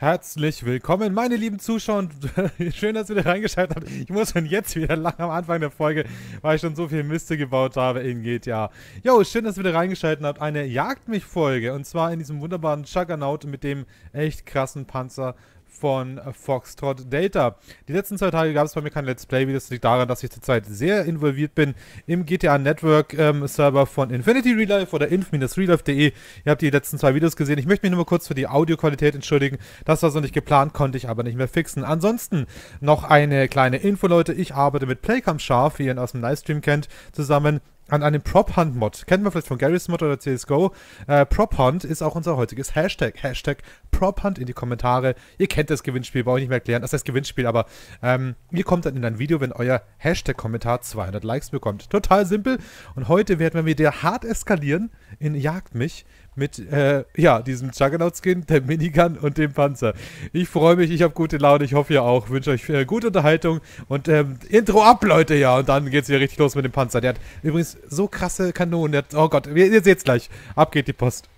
Herzlich willkommen, meine lieben Zuschauer. Schön, dass ihr wieder reingeschaltet habt. Ich muss schon jetzt wieder lang am Anfang der Folge, weil ich schon so viel Miste gebaut habe in GTA. Jo, schön, dass ihr wieder reingeschaltet habt. Eine Jagd mich Folge. Und zwar in diesem wunderbaren Juggernaut mit dem echt krassen Panzer von Foxtrot Delta. Die letzten zwei Tage gab es bei mir kein Let's Play-Videos. Das liegt daran, dass ich zurzeit sehr involviert bin im GTA Network ähm, Server von Infinity Real Life oder inf-reallife.de. Ihr habt die letzten zwei Videos gesehen. Ich möchte mich nur mal kurz für die Audioqualität entschuldigen. Das war so nicht geplant, konnte ich aber nicht mehr fixen. Ansonsten noch eine kleine Info, Leute. Ich arbeite mit Playcam Scharf, wie ihr ihn aus dem Livestream kennt, zusammen an einem Prop Hunt Mod. Kennen wir vielleicht von Garry's Mod oder CSGO. Äh, Prop Hunt ist auch unser heutiges Hashtag. Hashtag Prop Hunt in die Kommentare. Ihr kennt das Gewinnspiel, brauche ich nicht mehr erklären. Das heißt Gewinnspiel, aber ähm, ihr kommt dann in ein Video, wenn euer Hashtag-Kommentar 200 Likes bekommt. Total simpel. Und heute werden wir wieder hart eskalieren in Jagd mich mit, äh, ja, diesem Juggernaut-Skin, der Minigun und dem Panzer. Ich freue mich, ich habe gute Laune, ich hoffe ihr auch. Wünsche euch äh, gute Unterhaltung und ähm, Intro ab, Leute, ja. Und dann geht es wieder richtig los mit dem Panzer. Der hat übrigens so krasse Kanonen. Hat, oh Gott, ihr seht es gleich. Ab geht die Post.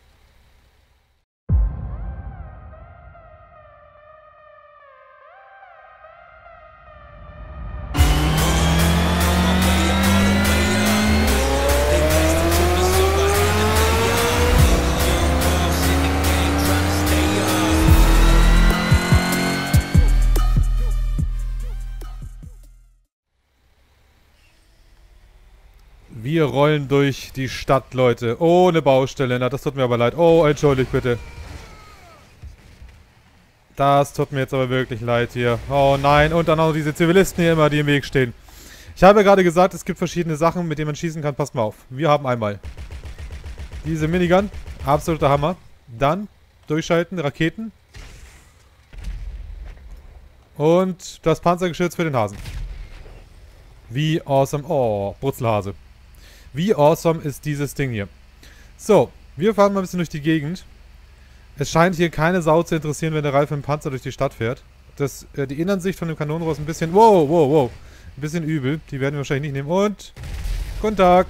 Wir rollen durch die Stadt, Leute. Ohne Baustelle. Na, das tut mir aber leid. Oh, entschuldigt bitte. Das tut mir jetzt aber wirklich leid hier. Oh nein, und dann auch diese Zivilisten hier immer, die im Weg stehen. Ich habe ja gerade gesagt, es gibt verschiedene Sachen, mit denen man schießen kann. Passt mal auf. Wir haben einmal diese Minigun. Absoluter Hammer. Dann durchschalten, Raketen. Und das Panzergeschütz für den Hasen. Wie awesome. Oh, Brutzelhase. Wie awesome ist dieses Ding hier. So, wir fahren mal ein bisschen durch die Gegend. Es scheint hier keine Sau zu interessieren, wenn der Ralf im Panzer durch die Stadt fährt. Das, äh, die Innensicht von dem Kanonenrohr ist ein bisschen... Wow, wow, wow. Ein bisschen übel. Die werden wir wahrscheinlich nicht nehmen. Und... Guten Tag.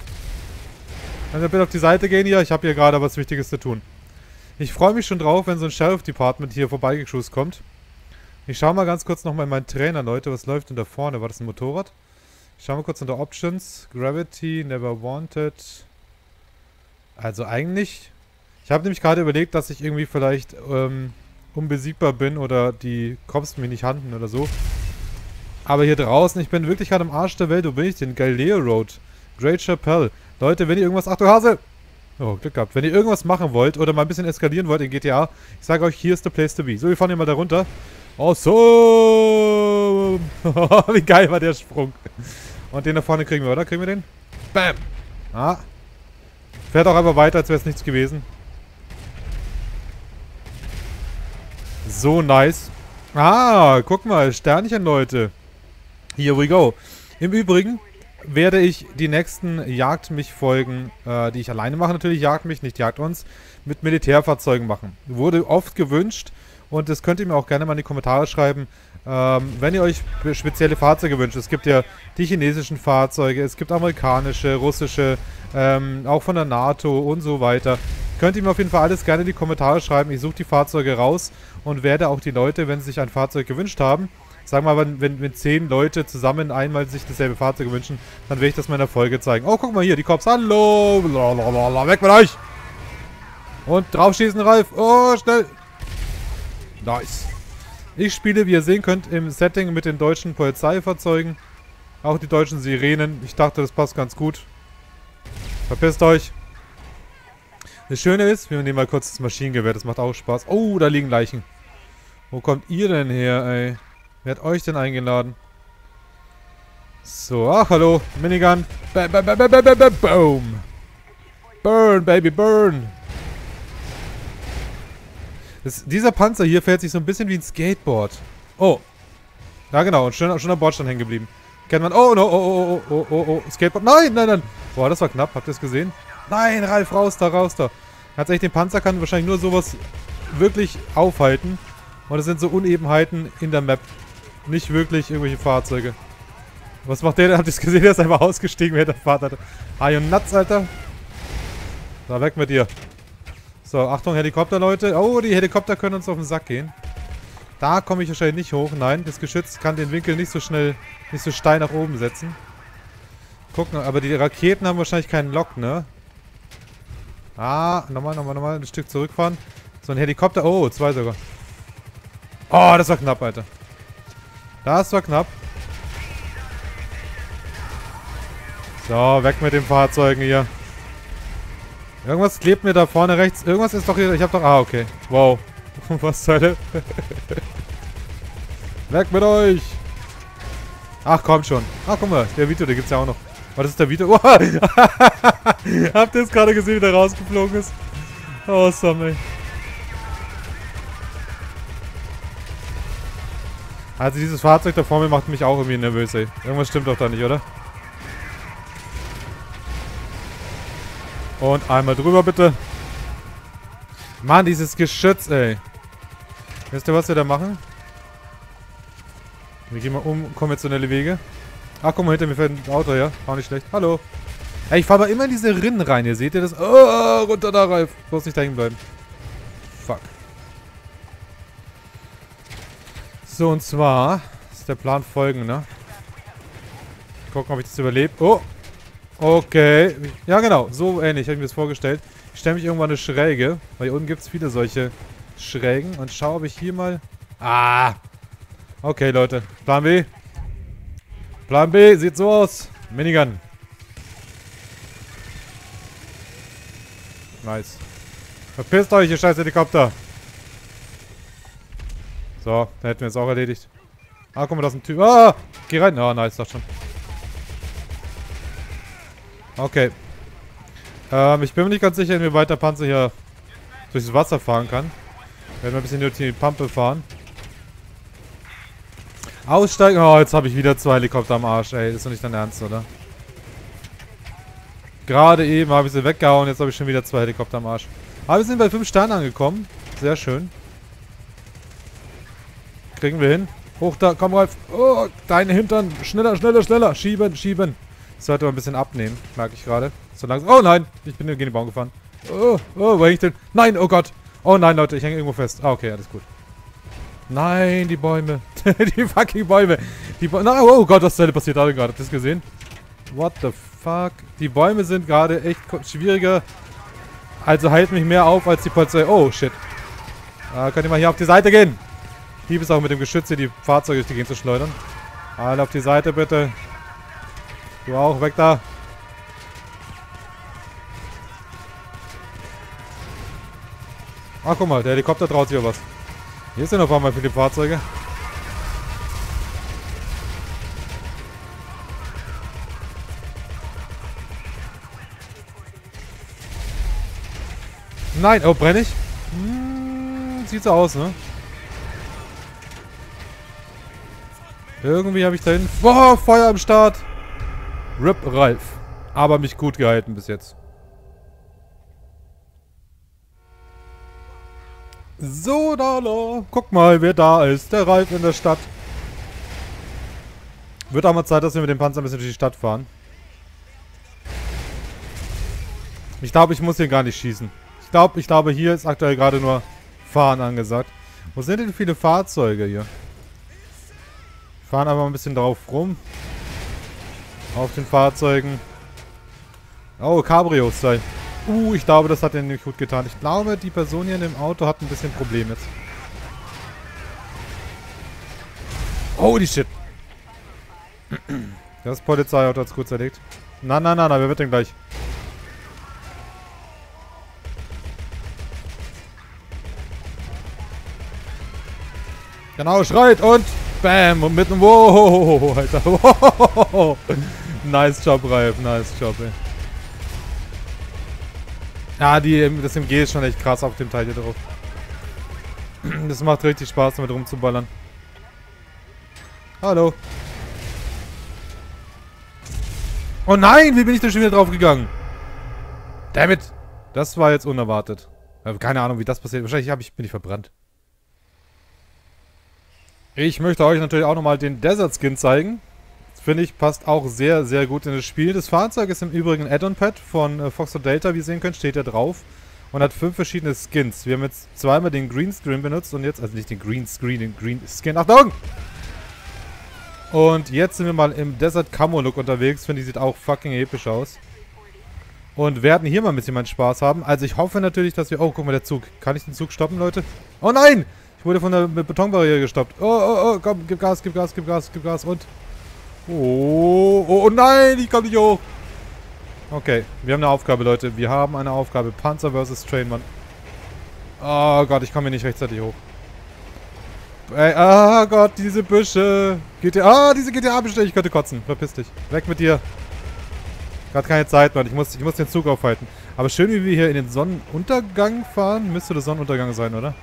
Kann ich bitte auf die Seite gehen hier? Ich habe hier gerade was Wichtiges zu tun. Ich freue mich schon drauf, wenn so ein Sheriff-Department hier vorbeigeschusst kommt. Ich schaue mal ganz kurz nochmal in meinen Trainer, Leute. Was läuft denn da vorne? War das ein Motorrad? Schauen wir kurz unter Options. Gravity, Never Wanted. Also eigentlich... Ich habe nämlich gerade überlegt, dass ich irgendwie vielleicht ähm, unbesiegbar bin oder die Cops mich nicht handen oder so. Aber hier draußen, ich bin wirklich gerade am Arsch der Welt. Wo bin ich denn? Galileo Road. Great Chapelle. Leute, wenn ihr irgendwas... Achtung, Hase! Oh, Glück gehabt. Wenn ihr irgendwas machen wollt oder mal ein bisschen eskalieren wollt in GTA, ich sage euch, hier ist the place to be. So, wir fahren hier mal da runter. Awesome! Wie geil war der Sprung. Und den da vorne kriegen wir, oder? Kriegen wir den? Bam! Ah. Fährt auch einfach weiter, als wäre es nichts gewesen. So nice. Ah, guck mal, Sternchen, Leute. Here we go. Im Übrigen werde ich die nächsten Jagd mich Folgen, äh, die ich alleine mache natürlich, Jagd mich, nicht Jagd uns, mit Militärfahrzeugen machen. Wurde oft gewünscht und das könnt ihr mir auch gerne mal in die Kommentare schreiben, ähm, wenn ihr euch spezielle Fahrzeuge wünscht, es gibt ja die chinesischen Fahrzeuge, es gibt amerikanische, russische, ähm, auch von der NATO und so weiter. Könnt ihr mir auf jeden Fall alles gerne in die Kommentare schreiben. Ich suche die Fahrzeuge raus und werde auch die Leute, wenn sie sich ein Fahrzeug gewünscht haben, sagen wir mal, wenn, wenn, zehn Leute zusammen einmal sich dasselbe Fahrzeug wünschen, dann werde ich das mal in der Folge zeigen. Oh, guck mal hier, die Cops. Hallo! Weg mit euch! Und draufschießen, Ralf. Oh, schnell! Nice. Ich spiele, wie ihr sehen könnt, im Setting mit den deutschen Polizeifahrzeugen. Auch die deutschen Sirenen. Ich dachte, das passt ganz gut. Verpisst euch. Das Schöne ist, wir nehmen mal kurz das Maschinengewehr. Das macht auch Spaß. Oh, da liegen Leichen. Wo kommt ihr denn her, ey? Wer hat euch denn eingeladen? So, ach, hallo. Minigun. Bam, bam, bam, bam, bam, bam, boom. Burn, baby, burn. Das, dieser Panzer hier fährt sich so ein bisschen wie ein Skateboard. Oh. Ja, genau. Und schon, schon am Bordstein hängen geblieben. Kennt man. Oh, no. Oh, oh, oh, oh, oh, oh. Skateboard. Nein, nein, nein. Boah, das war knapp. Habt ihr es gesehen? Nein, Ralf, raus da, raus da. Tatsächlich, den Panzer kann wahrscheinlich nur sowas wirklich aufhalten. Und es sind so Unebenheiten in der Map. Nicht wirklich irgendwelche Fahrzeuge. Was macht der denn? Habt ihr es gesehen? Der ist einfach ausgestiegen, wer der Fahrt hatte. Are you nuts, Alter? Da, weg mit dir. So, Achtung, Helikopter, Leute. Oh, die Helikopter können uns auf den Sack gehen. Da komme ich wahrscheinlich nicht hoch. Nein, das Geschütz kann den Winkel nicht so schnell, nicht so steil nach oben setzen. Gucken, aber die Raketen haben wahrscheinlich keinen Lock, ne? Ah, nochmal, nochmal, nochmal ein Stück zurückfahren. So ein Helikopter. Oh, zwei sogar. Oh, das war knapp, Alter. Das war knapp. So, weg mit den Fahrzeugen hier. Irgendwas klebt mir da vorne rechts. Irgendwas ist doch hier. Ich hab doch... Ah, okay. Wow. Was zur Hölle? weg mit euch! Ach, kommt schon. Ach, guck mal. Der Vito, der gibt's ja auch noch. Oh, das ist der Vito. Oh. Habt ihr es gerade gesehen, wie der rausgeflogen ist? Awesome, ey. Also dieses Fahrzeug da vor mir macht mich auch irgendwie nervös, ey. Irgendwas stimmt doch da nicht, oder? Und einmal drüber, bitte. Mann, dieses Geschütz, ey. Wisst ihr, was wir da machen? Wir gehen mal um konventionelle Wege. Ach, guck mal, hinter mir fährt ein Auto, ja? Auch nicht schlecht. Hallo. Ey, ich fahre aber immer in diese Rinnen rein. Ihr seht ihr das? Oh, runter da, Ralf. Bloß nicht da bleiben. Fuck. So, und zwar ist der Plan folgender. Gucken, ob ich das überlebe. Oh. Okay. Ja, genau. So ähnlich habe ich mir das vorgestellt. Ich stelle mich irgendwann eine Schräge. Weil hier unten gibt es viele solche Schrägen. Und schaue, ob ich hier mal... Ah. Okay, Leute. Plan B. Plan B. Sieht so aus. Minigun. Nice. Verpisst euch, ihr scheiß Helikopter. So, da hätten wir es auch erledigt. Ah, guck mal, da ist ein Typ. Ah! Geh rein. Ah, oh, nice, doch schon. Okay. Ähm, ich bin mir nicht ganz sicher, inwieweit der Panzer hier durchs Wasser fahren kann. Werden wir ein bisschen durch die Pampe fahren. Aussteigen. Oh, jetzt habe ich wieder zwei Helikopter am Arsch, ey. Ist doch nicht dein Ernst, oder? Gerade eben habe ich sie weggehauen, jetzt habe ich schon wieder zwei Helikopter am Arsch. Aber wir sind bei 5 Sternen angekommen. Sehr schön. Kriegen wir hin. Hoch da, komm Ralf. Oh, deine Hintern. Schneller, schneller, schneller. Schieben, schieben. Sollte man ein bisschen abnehmen, merke ich gerade. So langsam. Oh nein, ich bin gegen den Baum gefahren. Oh, oh, wo häng ich denn? Nein, oh Gott. Oh nein, Leute, ich hänge irgendwo fest. Ah, okay, alles gut. Nein, die Bäume. die fucking Bäume. Die Bäume. Oh Gott, was ist passiert da gerade? Habt ihr das gesehen? What the fuck? Die Bäume sind gerade echt schwieriger. Also hält mich mehr auf als die Polizei. Oh, shit. Äh, könnt ihr mal hier auf die Seite gehen? Ich es auch mit dem Geschütz hier die Fahrzeuge durch die Gegend zu schleudern. Alle auf die Seite bitte. Du auch, weg da. Ach, guck mal, der Helikopter traut sich ja was. Hier sind noch einmal viele Fahrzeuge. Nein, oh, brenne ich? Hm, sieht so aus, ne? Irgendwie habe ich da hinten... Boah, Feuer am Start! RIP Ralf. Aber mich gut gehalten bis jetzt. So, Dala. Guck mal, wer da ist. Der Ralf in der Stadt. Wird auch mal Zeit, dass wir mit dem Panzer ein bisschen durch die Stadt fahren. Ich glaube, ich muss hier gar nicht schießen glaube, ich glaube, hier ist aktuell gerade nur Fahren angesagt. Wo sind denn viele Fahrzeuge hier? Fahren aber ein bisschen drauf rum. Auf den Fahrzeugen. Oh, Cabrios sei. Uh, ich glaube, das hat er nicht gut getan. Ich glaube, die Person hier in dem Auto hat ein bisschen Problem jetzt. Holy shit. Das Polizeiauto hat es kurz erlegt. Na, na, na, na, wer wird denn gleich? Genau, schreit und bam und mit einem Wow, Alter. Wow. Nice Job, Ralf. Nice Job, ey. Ja, die, das MG ist schon echt krass auf dem Teil hier drauf. Das macht richtig Spaß, damit rumzuballern. Hallo. Oh nein, wie bin ich da schon wieder drauf gegangen? Damit. Das war jetzt unerwartet. Keine Ahnung, wie das passiert. Wahrscheinlich ich, bin ich verbrannt. Ich möchte euch natürlich auch nochmal den Desert Skin zeigen. Finde ich, passt auch sehr, sehr gut in das Spiel. Das Fahrzeug ist im Übrigen ein Add-on-Pad von äh, Fox Delta. Wie ihr sehen könnt, steht da drauf. und hat fünf verschiedene Skins. Wir haben jetzt zweimal den Greenscreen benutzt und jetzt, also nicht den Greenscreen, den Green Skin. Achtung! Und jetzt sind wir mal im Desert Camo Look unterwegs. Finde ich, sieht auch fucking episch aus. Und werden hier mal ein bisschen meinen Spaß haben. Also ich hoffe natürlich, dass wir... Oh, guck mal, der Zug. Kann ich den Zug stoppen, Leute? Oh nein! Ich wurde von der Betonbarriere gestoppt. Oh, oh, oh, komm, gib Gas, gib Gas, gib Gas, gib Gas und... Oh, oh, oh nein, ich komme nicht hoch. Okay, wir haben eine Aufgabe, Leute. Wir haben eine Aufgabe. Panzer versus Trainmann. Oh Gott, ich komme hier nicht rechtzeitig hoch. Ey, oh Gott, diese Büsche. GTA, ah, diese GTA-Büsche. Ich könnte kotzen. Verpiss dich. Weg mit dir. Gerade keine Zeit, Mann. Ich muss, ich muss den Zug aufhalten. Aber schön, wie wir hier in den Sonnenuntergang fahren. Müsste der Sonnenuntergang sein, oder?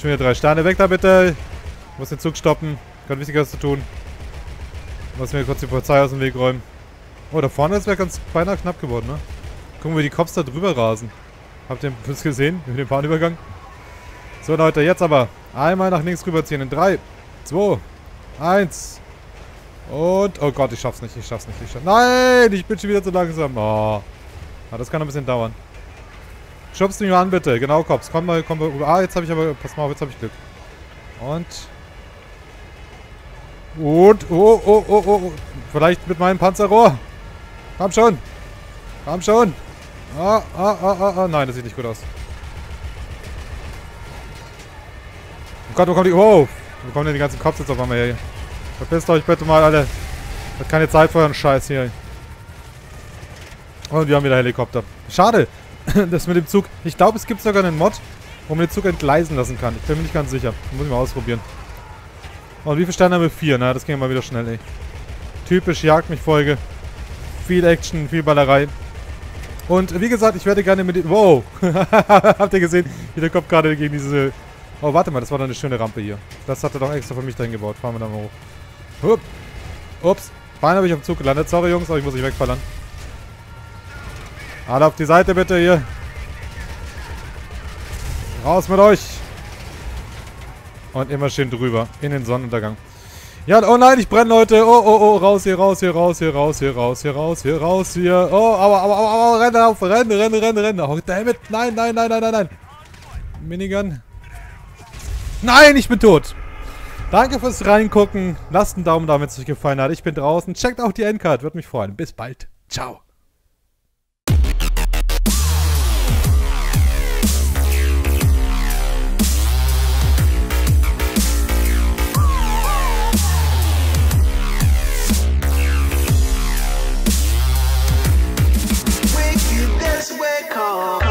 Schon wieder drei Sterne. Weg da bitte. Ich muss den Zug stoppen. Gerade Wichtigeres zu tun. Ich mir kurz die Polizei aus dem Weg räumen. Oh, da vorne ist wäre ganz beinahe knapp geworden, ne? Gucken, wie die Cops da drüber rasen. Habt ihr das gesehen? Mit dem Bahnübergang? So, Leute, jetzt aber. Einmal nach links rüberziehen. In 3, 2, 1. Und... Oh Gott, ich schaff's nicht, ich schaff's nicht. Ich schaff's. Nein, ich bin schon wieder zu langsam. Oh. Ah, das kann ein bisschen dauern. Schubst mich mal an, bitte. Genau, Cops. Komm mal, komm mal. Ah, jetzt habe ich aber... Pass mal auf, jetzt habe ich Glück. Und... Und... Oh, oh, oh, oh. Vielleicht mit meinem Panzerrohr. Komm schon. Komm schon. Ah, ah, ah, ah, ah. Nein, das sieht nicht gut aus. Gott, wo kommen die... Wow. Wo kommen denn die ganzen Cops jetzt auf einmal her? Verpisst euch bitte mal, alle. Hat keine Zeit für euren Scheiß hier. Und wir haben wieder Helikopter. Schade. das mit dem Zug. Ich glaube, es gibt sogar einen Mod, wo man den Zug entgleisen lassen kann. Ich bin mir nicht ganz sicher. Muss ich mal ausprobieren. Und wie viele Sterne haben wir? Vier. Na, das ging mal wieder schnell, ey. Typisch Jagd mich Folge. Viel Action, viel Ballerei. Und wie gesagt, ich werde gerne mit den... Wow! Habt ihr gesehen, wie der Kopf gerade gegen diese Oh, warte mal, das war doch eine schöne Rampe hier. Das hat er doch extra für mich dahin gebaut. Fahren wir da mal hoch. Hup. Ups. Bein habe ich auf dem Zug gelandet. Sorry, Jungs, aber ich muss mich wegballern. Alle auf die Seite bitte hier. Raus mit euch. Und immer schön drüber. In den Sonnenuntergang. Ja, oh nein, ich brenne, Leute. Oh, oh, oh, raus hier, raus hier, raus hier, raus hier, raus hier, raus hier, raus hier. Oh, aber, aber, aber, aber, renne auf, renne, renne, renne, renne. Oh, dammit. Nein, nein, nein, nein, nein, nein. Minigun. Nein, ich bin tot. Danke fürs Reingucken. Lasst einen Daumen da, wenn es euch gefallen hat. Ich bin draußen. Checkt auch die Endcard. Würde mich freuen. Bis bald. Ciao. Oh.